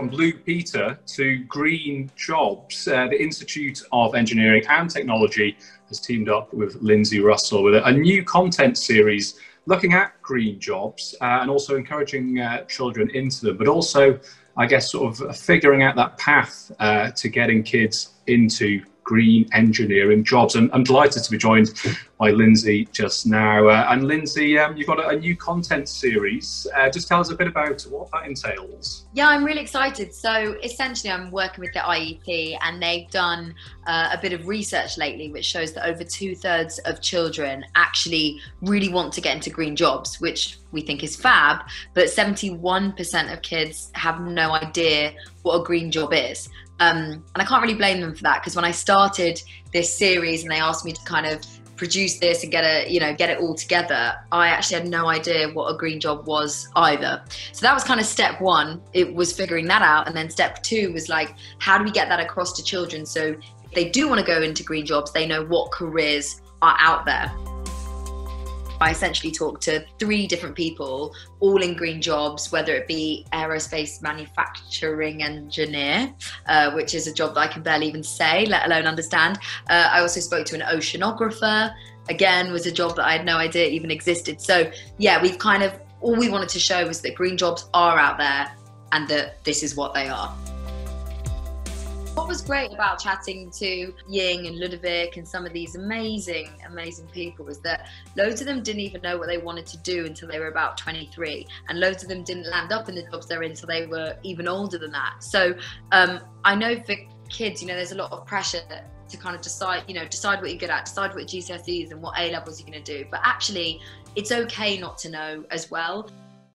from Blue Peter to Green Jobs. Uh, the Institute of Engineering and Technology has teamed up with Lindsey Russell with a, new content series looking at green jobs uh, and also encouraging uh, children into them, but also, I guess, sort of figuring out that path uh, to getting kids into green engineering jobs. And I'm delighted to be joined by Lindsey just now. Uh, and Lindsey, um, you've got a, a, new content series. Uh, just tell us a bit about what that entails. Yeah, I'm really excited. So essentially, I'm working with the IET, and they've done uh, a bit of research lately, which shows that over two thirds of children actually really want to get into green jobs, which we think is fab. But 71% of kids have no idea what a green job is. Um, and I can't really blame them for that because when I started this series and they asked me to kind of produce this and get a you know, get it all together, I actually had no idea what a green job was either. So that was kind of step one. It was figuring that out. And then step two was like, how do we get that across to children so if they do want to go into green jobs, they know what careers are out there. I essentially talked to three different people, all in green jobs, whether it be aerospace manufacturing engineer, uh, which is a job that I can barely even say, let alone understand. Uh, I also spoke to an oceanographer, again, was a job that I had no idea even existed. So, yeah, we've kind of all we wanted to show was that green jobs are out there and that this is what they are. What was great about chatting to Ying and Ludovic and some of these amazing, amazing people was that loads of them didn't even know what they wanted to do until they were about 23, and loads of them didn't land up in the jobs they're in until they were even older than that. So um, I know for kids, you know, there's a lot of pressure to kind of decide, you know, decide what you're good at, decide what GCSEs and what A levels you're going to do. But actually, it's okay not to know as well.